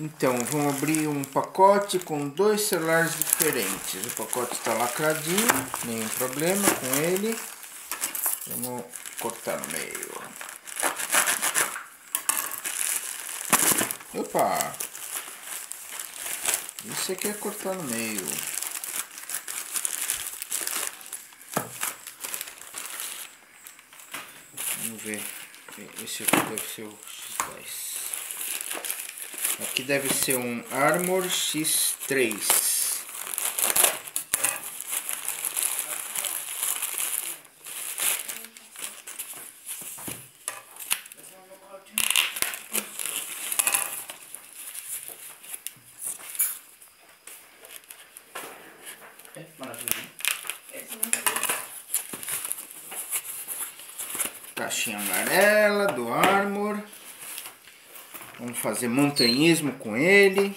Então, vamos abrir um pacote com dois celulares diferentes. O pacote está lacradinho, nenhum problema com ele. Vamos cortar no meio. Opa! Isso aqui é cortar no meio. Vamos ver. Esse aqui deve ser o X10. Aqui deve ser um Armor X3. Caixinha amarela do Armor. Vamos fazer montanhismo com ele.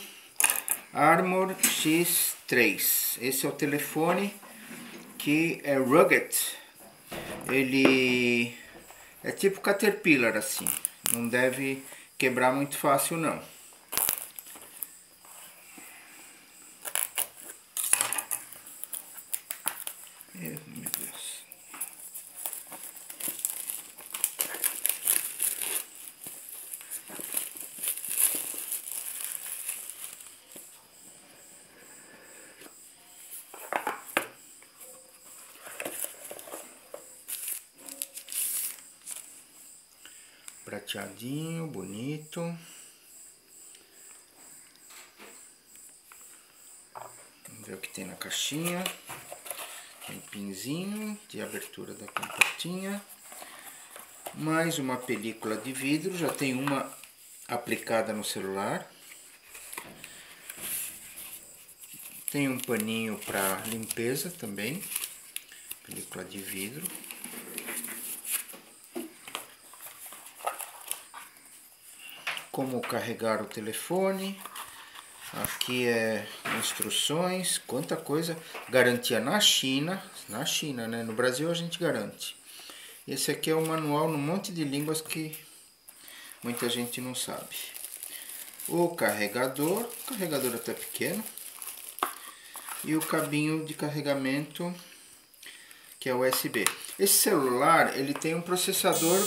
Armor X3. Esse é o telefone que é rugged. Ele é tipo Caterpillar assim. Não deve quebrar muito fácil não. Prateadinho, bonito. Vamos ver o que tem na caixinha. Tem pinzinho de abertura da comportinha. Mais uma película de vidro, já tem uma aplicada no celular. Tem um paninho para limpeza também, película de vidro. Como carregar o telefone. Aqui é instruções, quanta coisa. Garantia na China, na China, né? No Brasil a gente garante. Esse aqui é o manual num monte de línguas que muita gente não sabe. O carregador, carregador até pequeno. E o cabinho de carregamento que é USB. Esse celular, ele tem um processador